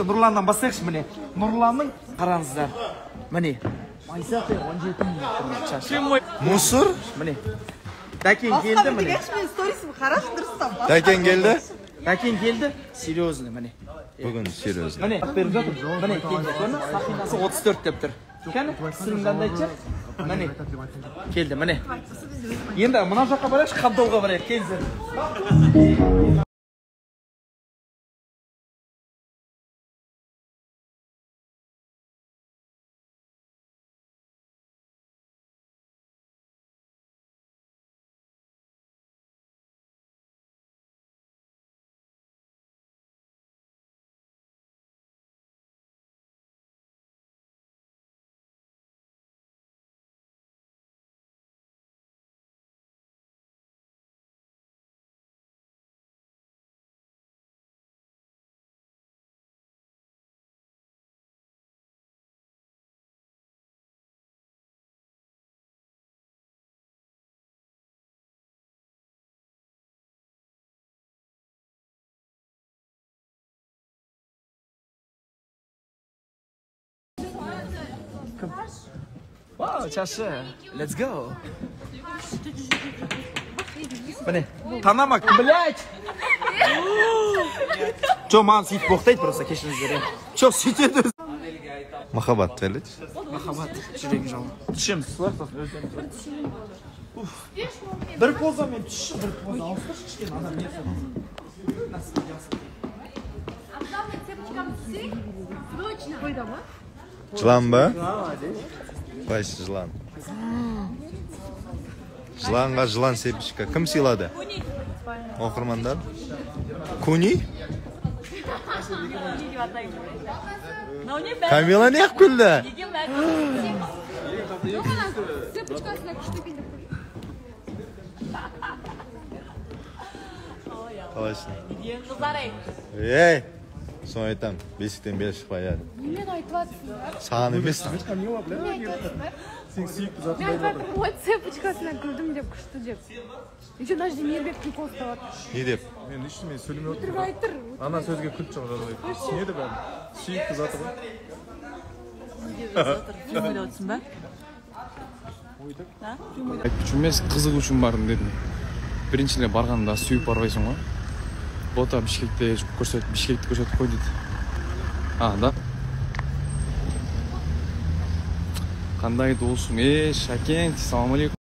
нұрланнан бастайықшы міне нұрланның қараңыздар. Міне майзақи он жеті мың мусор? Міне дәкең келді міне. дегенше мен сторисімді қарашы дұрыстап дәкең келді? дәкең келді серьезно міне. Бүгін серьезно міне беріп жатыр. Міне сақинасы отыз төрт деп тұр. Кәне сырыңды айтшы. Міне келді міне. Енді мына жаққа барайықшы қабдолға барайық. Келіңіздер. Вау, чашы, let's go. Міне, танама, блядь! Жо, маған сөйтіп боқтайды просто, кешіріңіздер. иә. Жо, сөйтеді өзі. махаббат жайлычы Махаббат, жүрегім жауы. Түсеміз, солай сосын өздерің. Уф. Бір поза мен түсші, бір поза ауыстыршы кішкене адам не Главное, цепочкам псы. Срочно. жылан ба қайсы жылан? Жыланға жылан сепішка кім сыйлады? Оқырмандар? Куни? Камила неғып күлді қалайсың? Қыздар ай ей! Соны айтамын бесіктен бері шықпай еді Немен айтып жатсыңдар? саған емес Немен айтып жатсыңдар? Мен айтып жатырмын, ой, цепочкасына күлдім деп, күшті деп. Еще мына жерде мейірбек прикол ұстап жатыр. не деп мен ештеңе сөйлемей Өтірік отырмын айтыр. ана сөзге күліп шығып не деп бәрі сүйікті заты ғой ойлап отырсың ба үшін емес қызық үшін бардым дедім біріншіле барғанда сүйіп барбайсың ғой бота бішкекте көрсетіп бішкекті көрсетіп қой дейді а да қандай досым е шәкен ассалаумағалейкум